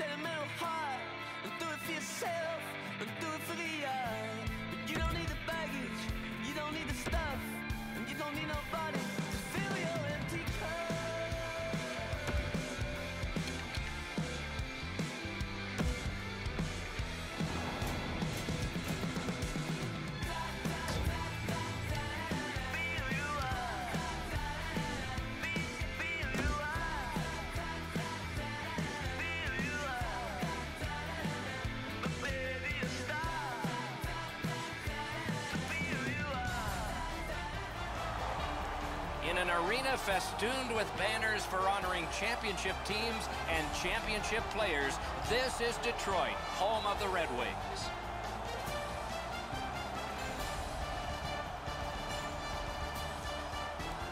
sentimental heart and do it for yourself and do it for the art. But you don't need the baggage, you don't need the stuff, and you don't need nobody to fill your empty cup. Arena festooned with banners for honoring championship teams and championship players, this is Detroit, home of the Red Wings.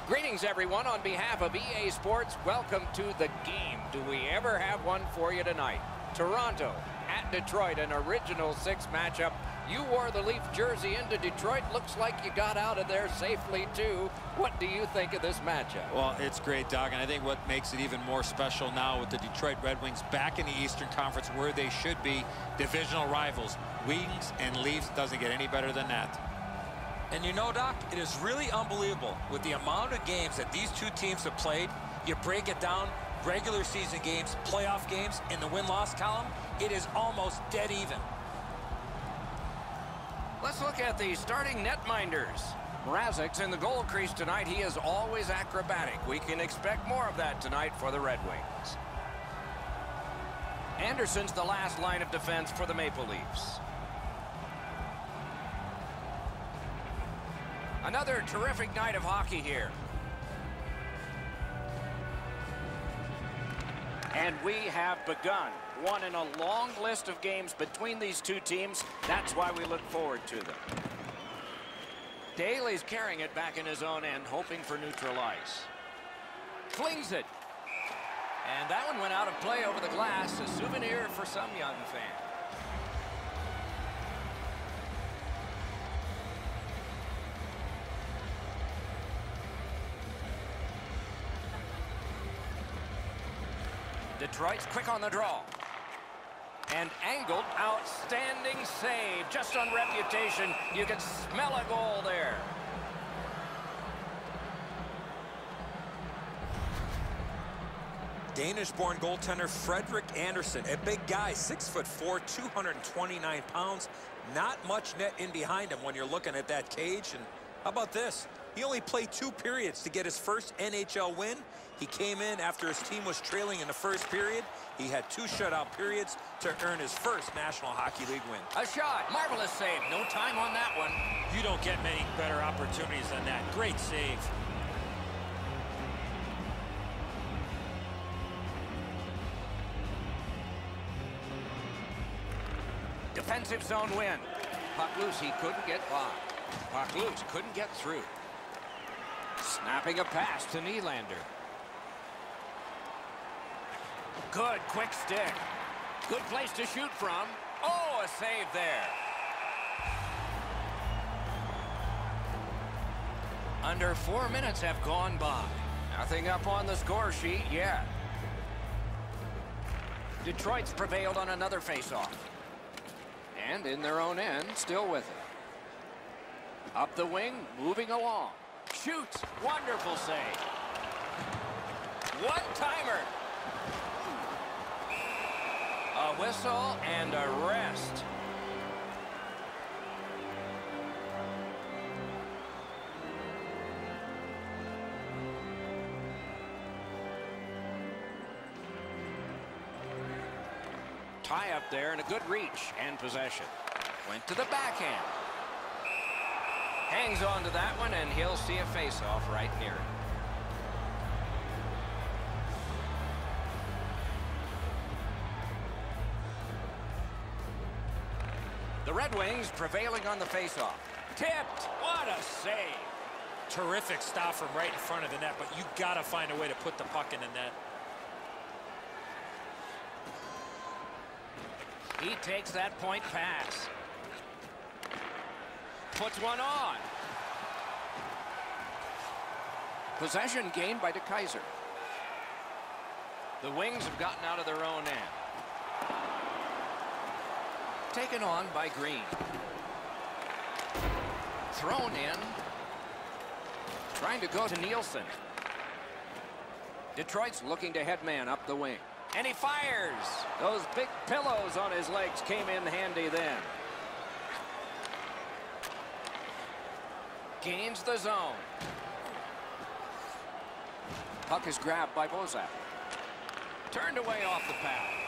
Greetings, everyone. On behalf of EA Sports, welcome to the game. Do we ever have one for you tonight? Toronto at Detroit, an original six matchup. You wore the Leaf jersey into Detroit. Looks like you got out of there safely, too. What do you think of this matchup? Well, it's great, Doug, and I think what makes it even more special now with the Detroit Red Wings back in the Eastern Conference where they should be divisional rivals. Wings and Leafs doesn't get any better than that. And you know, Doc, it is really unbelievable with the amount of games that these two teams have played. You break it down, regular season games, playoff games, in the win-loss column, it is almost dead even. Let's look at the starting netminders. Mrazek's in the goal crease tonight. He is always acrobatic. We can expect more of that tonight for the Red Wings. Andersen's the last line of defense for the Maple Leafs. Another terrific night of hockey here. And we have begun. One in a long list of games between these two teams. That's why we look forward to them. Daley's carrying it back in his own end, hoping for neutral ice. Flings it. And that one went out of play over the glass. A souvenir for some young fan. Detroit's quick on the draw. And angled, outstanding save. Just on reputation, you can smell a goal there. Danish-born goaltender Frederik Andersen, a big guy, six foot four, 229 pounds. Not much net in behind him when you're looking at that cage. And how about this? He only played two periods to get his first NHL win. He came in after his team was trailing in the first period. He had two shutout periods to earn his first National Hockey League win. A shot. Marvelous save. No time on that one. You don't get many better opportunities than that. Great save. Defensive zone win. Puck loose. He couldn't get by. Puck loose. Couldn't get through. Snapping a pass to Nylander. Good quick stick. Good place to shoot from. Oh, a save there. Under four minutes have gone by. Nothing up on the score sheet yet. Detroit's prevailed on another faceoff. And in their own end, still with it. Up the wing, moving along. Shoots. Wonderful save. One-timer. A whistle and a rest. Tie up there and a good reach and possession. Went to the backhand. Hangs on to that one and he'll see a face-off right near it. The Red Wings prevailing on the face-off. Tipped. What a save. Terrific stop from right in front of the net, but you got to find a way to put the puck in the net. He takes that point pass. Puts one on. Possession gained by DeKeyser. The Wings have gotten out of their own end. taken on by Green. Thrown in. Trying to go to Nielsen. Detroit's looking to head man up the wing. And he fires. Those big pillows on his legs came in handy then. Gains the zone. Puck is grabbed by Bozak. Turned away off the pad.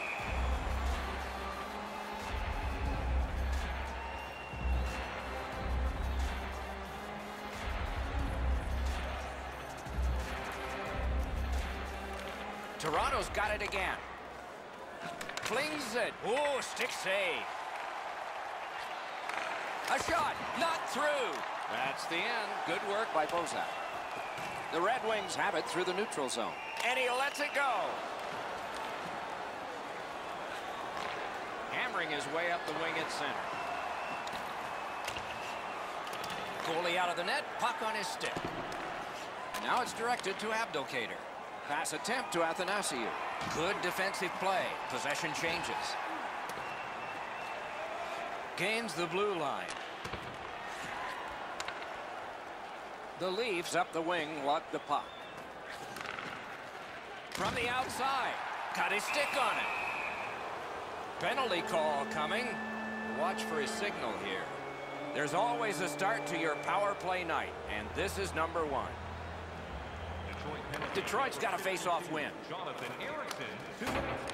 Toronto's got it again. Flings it. Oh, stick save. A shot, not through. That's the end. Good work by Bozak. The Red Wings have it through the neutral zone. And he lets it go. Hammering his way up the wing at center. Goalie out of the net, puck on his stick. Now it's directed to Abdelkader. Pass attempt to Athanasiou. Good defensive play. Possession changes. Gains the blue line. The Leafs up the wing lock the puck. From the outside. Got his stick on it. Penalty call coming. Watch for his signal here. There's always a start to your power play night, and this is number one. Detroit's got a face-off win.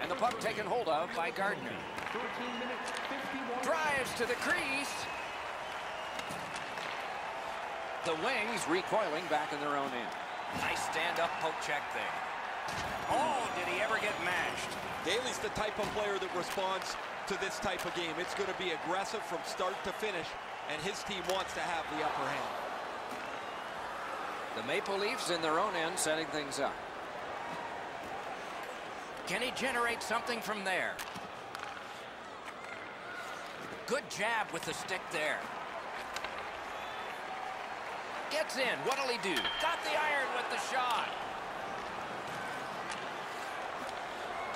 And the puck taken hold of by Gardiner. Drives to the crease. The Wings recoiling back in their own end. Nice stand-up poke check there. Oh, did he ever get mashed? Daley's the type of player that responds to this type of game. It's going to be aggressive from start to finish, and his team wants to have the upper hand. The Maple Leafs in their own end setting things up. Can he generate something from there? Good jab with the stick there. Gets in. What'll he do? Got the iron with the shot.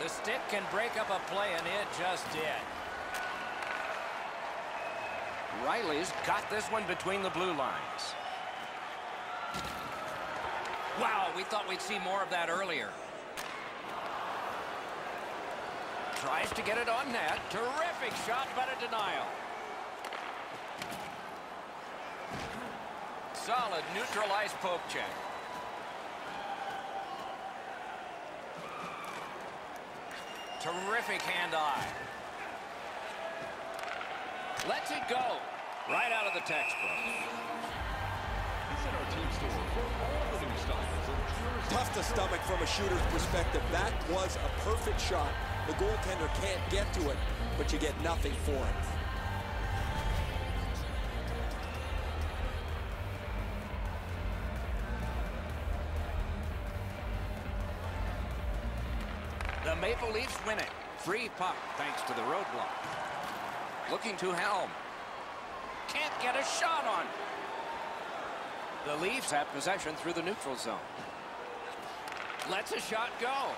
The stick can break up a play, and it just did. Rielly's got this one between the blue lines. Wow, we thought we'd see more of that earlier. Tries to get it on net. Terrific shot, but a denial. Solid neutralized poke check. Terrific hand-eye. Lets it go. Right out of the textbook. Tough to stomach from a shooter's perspective. That was a perfect shot. The goaltender can't get to it, but you get nothing for it. Maple Leafs win it. Free puck thanks to the roadblock. Looking to Helm. Can't get a shot on. The Leafs have possession through the neutral zone. Lets a shot go.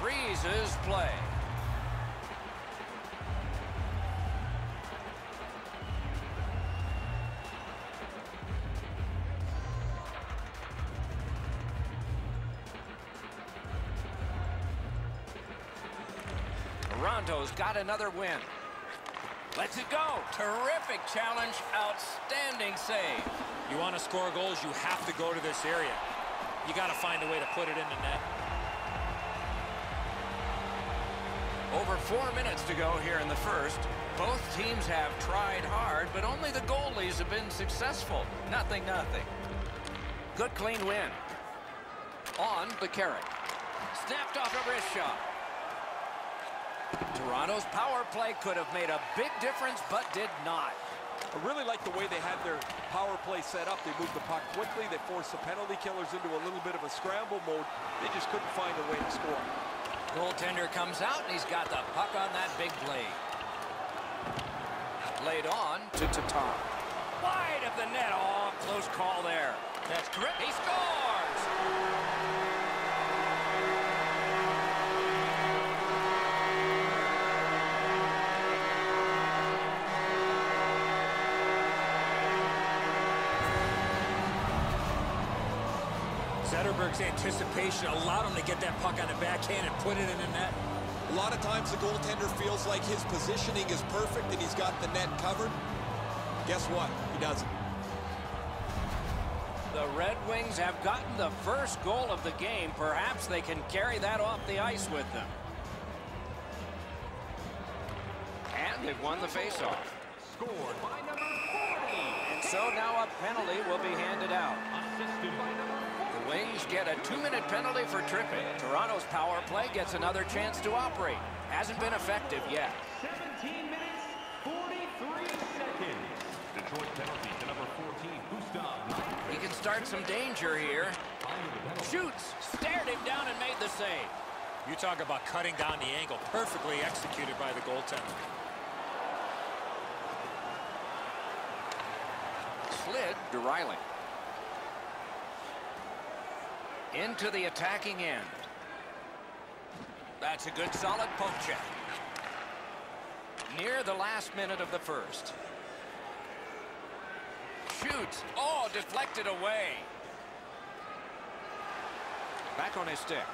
Freezes play. Toronto's got another win. Lets it go. Terrific challenge. Outstanding save. You want to score goals, you have to go to this area. You got to find a way to put it in the net. Over four minutes to go here in the first. Both teams have tried hard, but only the goalies have been successful. Nothing, nothing. Good clean win. On the carrot. Snapped off a wrist shot. Toronto's power play could have made a big difference, but did not. I really like the way they had their power play set up. They moved the puck quickly. They forced the penalty killers into a little bit of a scramble mode. They just couldn't find a way to score. Goaltender comes out, and he's got the puck on that big blade. Laid on to Tatar. Wide of the net. Oh, close call there. That's correct. He scores! Zetterberg's anticipation allowed him to get that puck on the backhand and put it in the net. A lot of times the goaltender feels like his positioning is perfect and he's got the net covered. Guess what? He doesn't. The Red Wings have gotten the first goal of the game. Perhaps they can carry that off the ice with them. And they've won the faceoff. Scored by number 40. And so now a penalty will be handed out. Wings get a two-minute penalty for tripping. Toronto's power play gets another chance to operate. Hasn't been effective yet. 17 minutes, 43 seconds. Detroit penalty to number 14, Gustav He can start some danger here. Shoots, stared him down and made the save. You talk about cutting down the angle. Perfectly executed by the goaltender. Slid to Rielly. Into the attacking end. That's a good solid poke check. Near the last minute of the first. Shoots. Oh, deflected away. Back on his stick.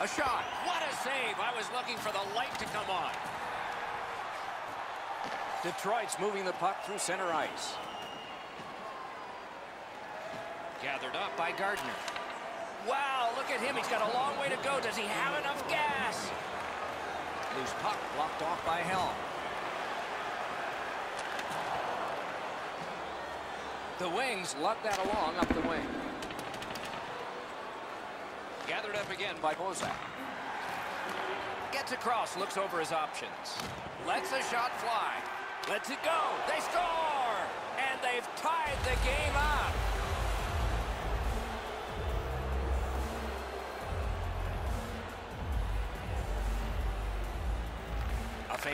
A shot. What a save. I was looking for the light to come on. Detroit's moving the puck through center ice. Gathered up by Gardiner. Wow, look at him. He's got a long way to go. Does he have enough gas? Loose puck blocked off by Helm. The Wings lug that along up the wing. Gathered up again by Bozak. Gets across, looks over his options. Lets the shot fly. Lets it go. They score! And they've tied the game up.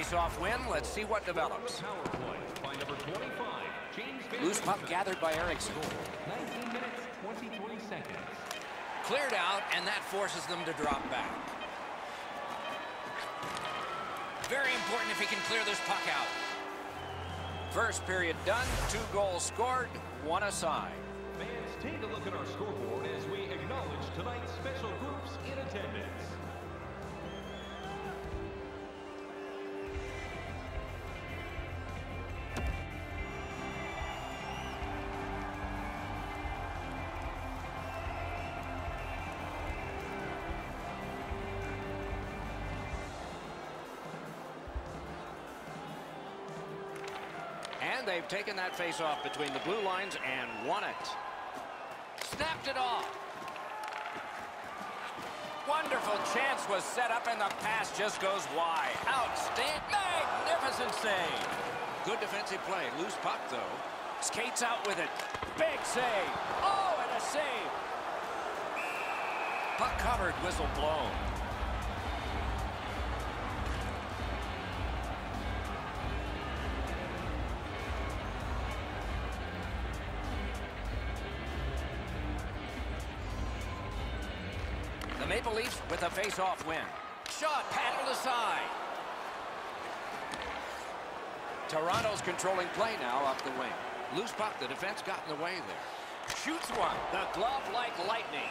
Face-off win. Let's see what develops. Power play by number 25, James Van Loose puck gathered by Erickson. 19 minutes, 23 seconds. Cleared out, and that forces them to drop back. Very important if he can clear this puck out. First period done, two goals scored, one aside. Fans, take a look at our scoreboard as we acknowledge tonight's special groups in attendance. They've taken that face-off between the blue lines and won it. Snapped it off. Wonderful chance was set up and the pass just goes wide. Outstanding. Magnificent save. Good defensive play. Loose puck though. Skates out with it. Big save. Oh, and a save. Puck covered, whistle blown. With a face-off win. Shot paddled aside. Toronto's controlling play now up the wing. Loose puck, the defense got in the way there. Shoots one. The glove like lightning.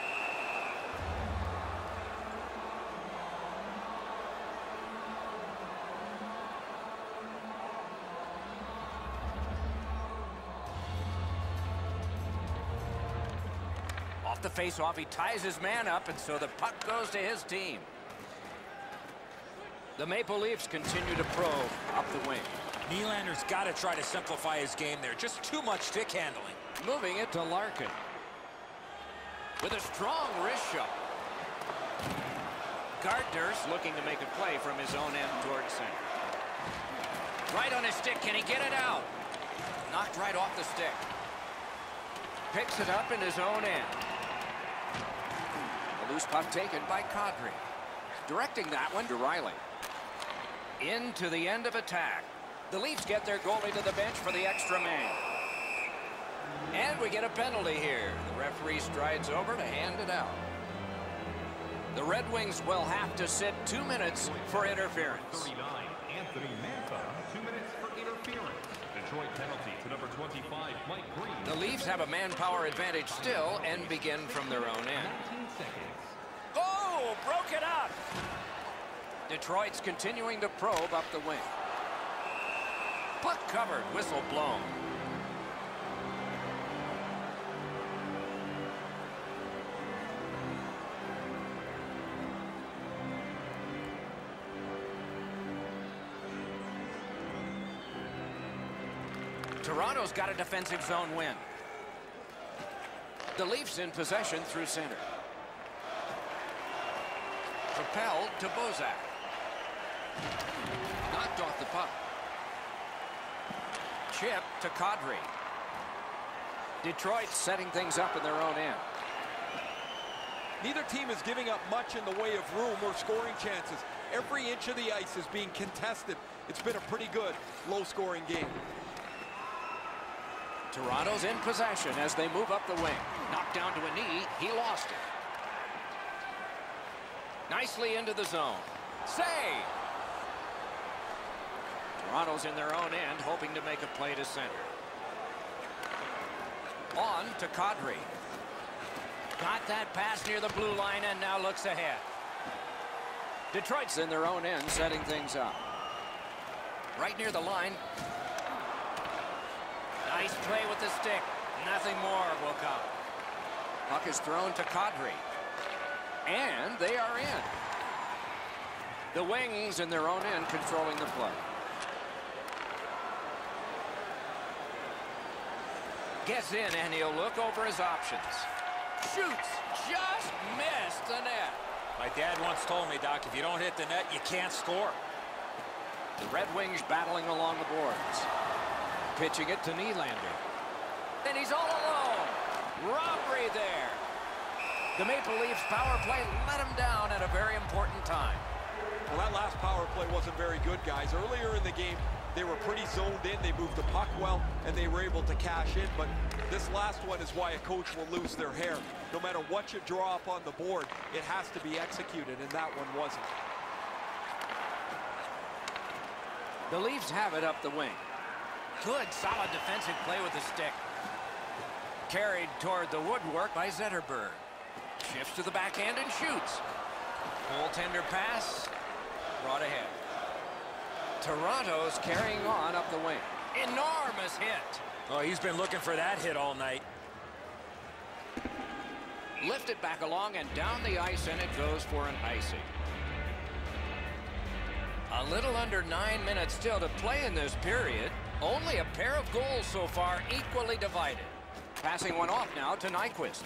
Face-off, he ties his man up, and so the puck goes to his team. The Maple Leafs continue to probe up the wing. Nylander's got to try to simplify his game there. Just too much stick handling. Moving it to Larkin. With a strong wrist shot. Gardiner's looking to make a play from his own end towards center. Right on his stick. Can he get it out? Knocked right off the stick. Picks it up in his own end. A loose puck taken by Kadri. Directing that one to Rielly. Into the end of attack. The Leafs get their goalie to the bench for the extra man. And we get a penalty here. The referee strides over to hand it out. The Red Wings will have to sit two minutes for interference. 39, Anthony Mantha, two minutes for interference. Detroit penalty to number 25, Mike Green. The Leafs have a manpower advantage still and begin from their own end. Oh, broke it up. Detroit's continuing to probe up the wing. Puck covered, whistle blown. Toronto's got a defensive zone win. The Leafs in possession through center. Propelled to Bozak. Knocked off the puck. Chip to Kadri. Detroit setting things up in their own end. Neither team is giving up much in the way of room or scoring chances. Every inch of the ice is being contested. It's been a pretty good low-scoring game. Toronto's in possession as they move up the wing. Knocked down to a knee. He lost it. Nicely into the zone. Save! Toronto's in their own end, hoping to make a play to center. On to Kadri. Got that pass near the blue line and now looks ahead. Detroit's in their own end, setting things up. Right near the line. Nice play with the stick. Nothing more will come. Puck is thrown to Kadri. And they are in. The Wings in their own end controlling the play. Gets in and he'll look over his options. Shoots. Just missed the net. My dad once told me, Doc, if you don't hit the net, you can't score. The Red Wings battling along the boards. Pitching it to Nylander. And he's all alone. Robbery there. The Maple Leafs power play let him down at a very important time. Well, that last power play wasn't very good, guys. Earlier in the game, they were pretty zoned in. They moved the puck well, and they were able to cash in. But this last one is why a coach will lose their hair. No matter what you draw up on the board, it has to be executed, and that one wasn't. The Leafs have it up the wing. Good, solid defensive play with the stick. Carried toward the woodwork by Zetterberg. Shifts to the backhand and shoots. Goaltender pass. Brought ahead. Toronto's carrying on up the wing. Enormous hit. Oh, he's been looking for that hit all night. Lifted it back along and down the ice, and it goes for an icing. A little under nine minutes still to play in this period. Only a pair of goals so far, equally divided. Passing one off now to Nyquist.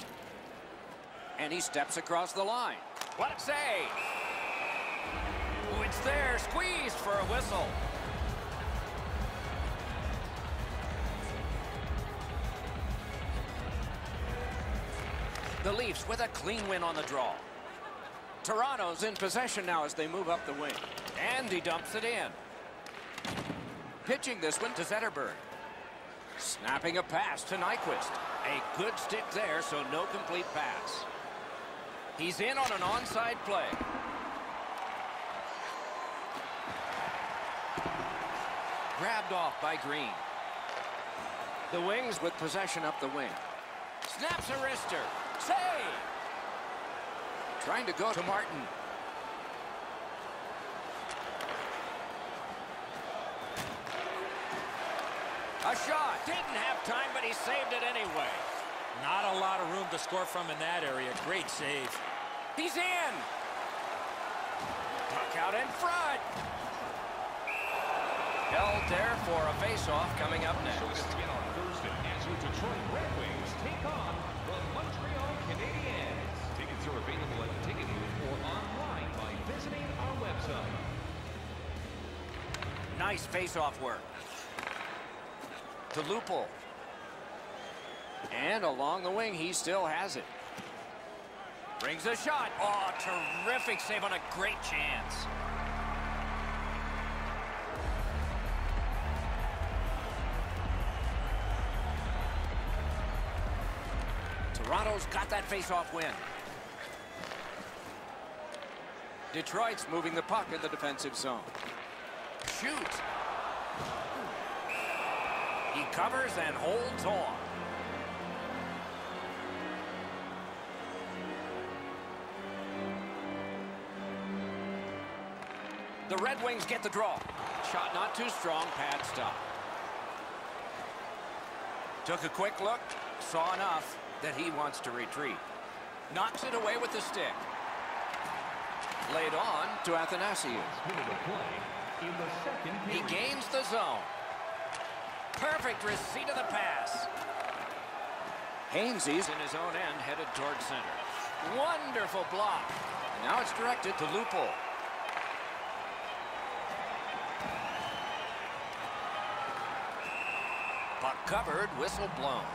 And he steps across the line. What a save! Oh, it's there, squeezed for a whistle. The Leafs with a clean win on the draw. Toronto's in possession now as they move up the wing. And he dumps it in. Pitching this one to Zetterberg. Snapping a pass to Nyquist. A good stick there, so no complete pass. He's in on an onside play. Grabbed off by Green. The Wings with possession up the wing. Snaps a wrister. Save! Trying to go to Martin. A shot. Didn't have time, but he saved it anyway. Not a lot of room to score from in that area. Great save. He's in. Puck out in front. Held there for a face-off coming up next. Join us again on Thursday as your Detroit Red Wings take on the Montreal Canadiens. Tickets are available at ticket booth or online by visiting our website. Nice face-off work. To Lupul. And along the wing, he still has it. Brings a shot. Oh, terrific save on a great chance. Toronto's got that face-off win. Detroit's moving the puck in the defensive zone. Shoot. He covers and holds on. The Red Wings get the draw. Shot not too strong, pad stop. Took a quick look, saw enough that he wants to retreat. Knocks it away with the stick. Laid on to Athanasiou. Minute of play in the second He gains the zone. Perfect receipt of the pass. Hainsey's in his own end, headed toward center. Wonderful block. Now it's directed to Lupul. Puck covered, whistle blown.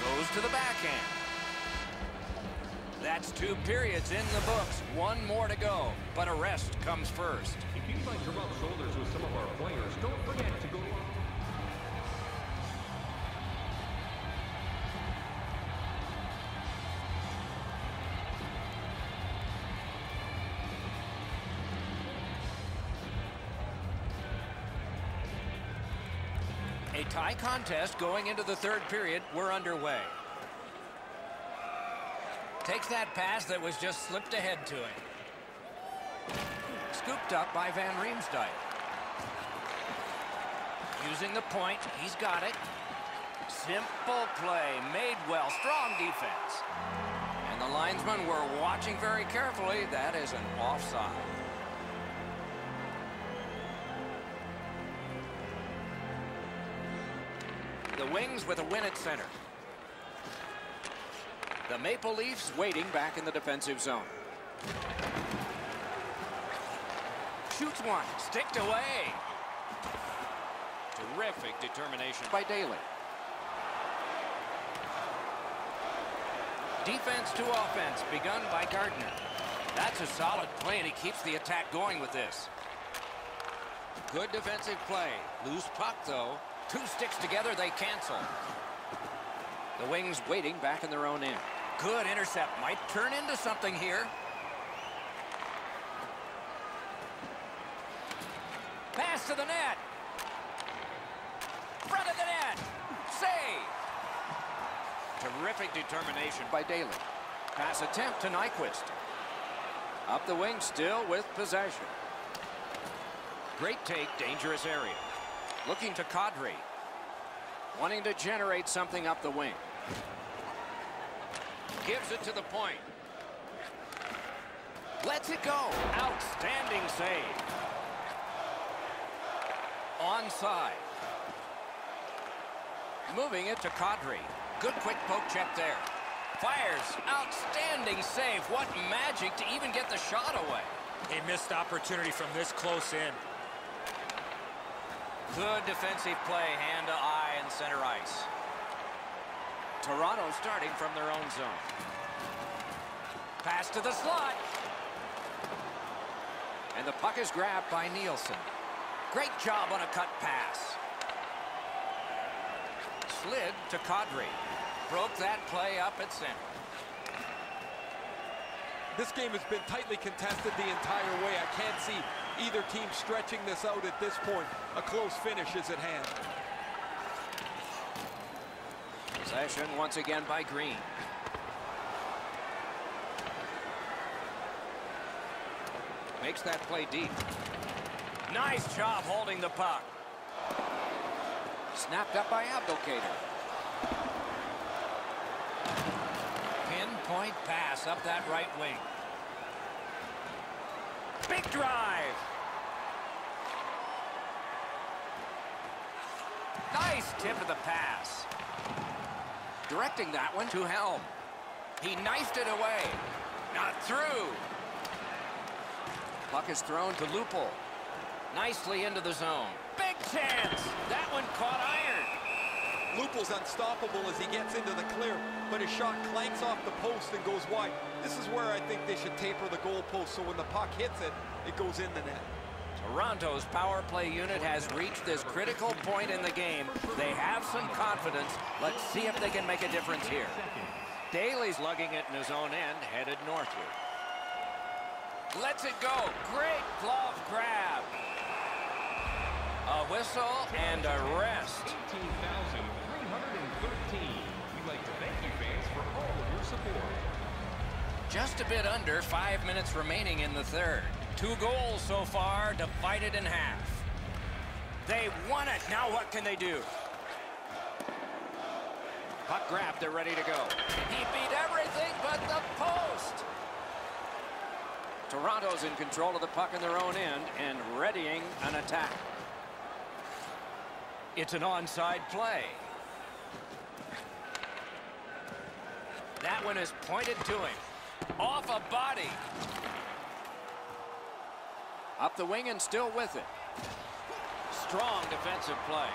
Goes to the backhand. That's two periods in the books. One more to go, but a rest comes first. If you'd like to rub shoulders with some of our players, don't forget to go A tie contest going into the third period. We're underway. Takes that pass that was just slipped ahead to him. Scooped up by Van Riemsdyk. Using the point, he's got it. Simple play, made well, strong defense. And the linesmen were watching very carefully. That is an offside. The Wings with a win at center. The Maple Leafs waiting back in the defensive zone. Shoots one, sticked away. Terrific determination by Daley. Defense to offense begun by Gardiner. That's a solid play, and he keeps the attack going with this. Good defensive play. Loose puck, though. Two sticks together, they cancel. The Wings waiting back in their own end. Good intercept. Might turn into something here. Pass to the net. Front of the net. Save. Terrific determination by Daley. Pass attempt to Nyquist. Up the wing still with possession. Great take, dangerous area. Looking to Kadri. Wanting to generate something up the wing. Gives it to the point. Lets it go. Outstanding save. Onside. Moving it to Kadri. Good quick poke check there. Fires. Outstanding save. What magic to even get the shot away. A missed opportunity from this close in. Good defensive play, hand to eye and center ice. Toronto starting from their own zone. Pass to the slot. And the puck is grabbed by Nielsen. Great job on a cut pass. Slid to Kadri. Broke that play up at center. This game has been tightly contested the entire way. I can't see either team stretching this out at this point. A close finish is at hand. Possession once again by Green. Makes that play deep. Nice job holding the puck. Snapped up by Abdelkader. Pinpoint pass up that right wing. Big drive. Nice tip of the pass. Directing that one to Helm. He knifed it away. Not through. Puck is thrown to Lupul. Nicely into the zone. Big chance. That one caught iron. Lupul's unstoppable as he gets into the clear, but his shot clanks off the post and goes wide. This is where I think they should taper the goalpost so when the puck hits it, it goes in the net. Toronto's power play unit has reached this critical point in the game. They have some confidence. Let's see if they can make a difference here. Daley's lugging it in his own end, headed northward. Lets it go. Great glove grab. A whistle and a rest. 18,313. We'd like to thank you fans for all of your support. Just a bit under five minutes remaining in the third. Two goals so far, divided in half. They won it. Now what can they do? Puck grabbed. They're ready to go. He beat everything but the post. Toronto's in control of the puck in their own end and readying an attack. It's an onside play. That one is pointed to him. Off a body. Up the wing and still with it. Strong defensive play.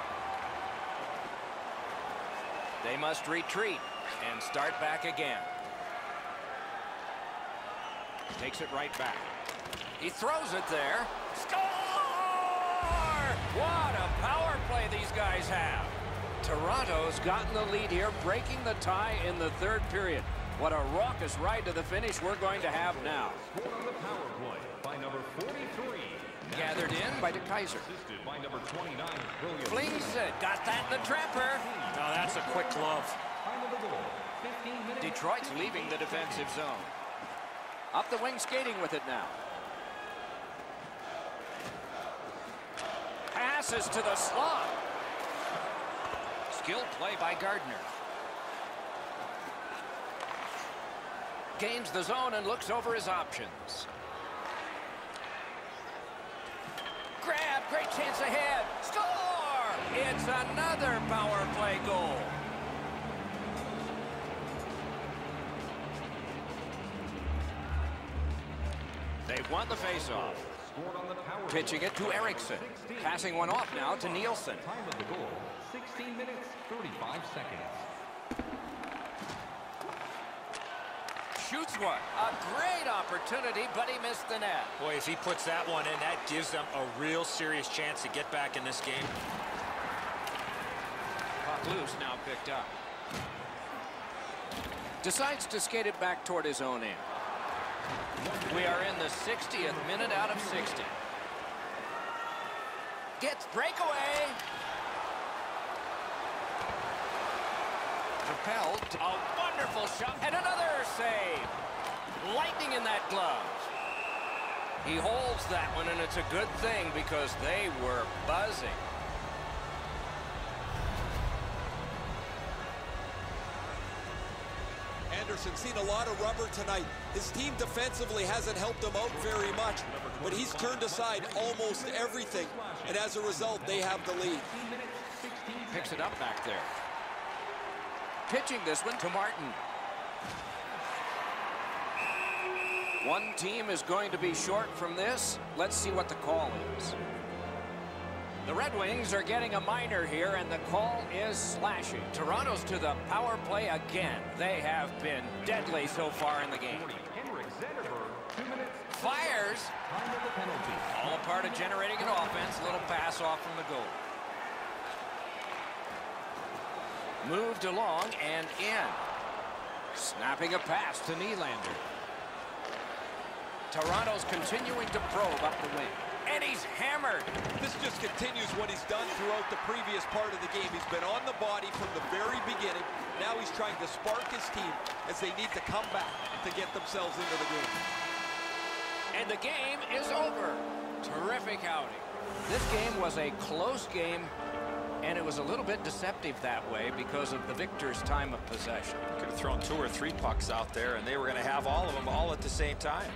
They must retreat and start back again. Takes it right back. He throws it there. Score! What a power play these guys have. Toronto's gotten the lead here, breaking the tie in the third period. What a raucous ride to the finish we're going to have now. Scored on the power play by number 43. Gathered in by DeKeyser. Assisted by number 29, William. Flings it. Uh, got that in the trapper. Now that's a quick glove. Time of the goal, 15 minutes. Detroit's leaving the defensive zone. Up the wing skating with it now. Passes to the slot. Skilled play by Gardiner. Gains the zone and looks over his options. Grab, great chance ahead. Score! It's another power play goal. They've won the faceoff. Scored on the power Pitching it to Erickson. Passing one off now to Nielsen. Time of the goal, 16 minutes, 35 seconds. Shoots one. A great opportunity, but he missed the net. Boy, if he puts that one in, that gives them a real serious chance to get back in this game. Puck loose now picked up. Decides to skate it back toward his own end. We are in the 60th minute out of 60. Gets breakaway. Propelled. A wonderful shot and another save. Lightning in that glove. He holds that one, and it's a good thing because they were buzzing. Andersen seen a lot of rubber tonight. His team defensively hasn't helped him out very much, but he's turned aside almost everything, and as a result, they have the lead. Picks it up back there. Pitching this one to Martin. One team is going to be short from this. Let's see what the call is. The Red Wings are getting a minor here, and the call is slashing. Toronto's to the power play again. They have been deadly so far in the game. Henrik Zetterberg, two minutes, Fires. time of the penalty. All a part of generating an offense. Little pass off from the goal. Moved along and in. Snapping a pass to Nylander. Toronto's continuing to probe up the wing. And he's hammered. This just continues what he's done throughout the previous part of the game. He's been on the body from the very beginning. Now he's trying to spark his team as they need to come back to get themselves into the game. And the game is over. Terrific outing. This game was a close game, and it was a little bit deceptive that way because of the victor's time of possession. Could have thrown two or three pucks out there, and they were going to have all of them all at the same time.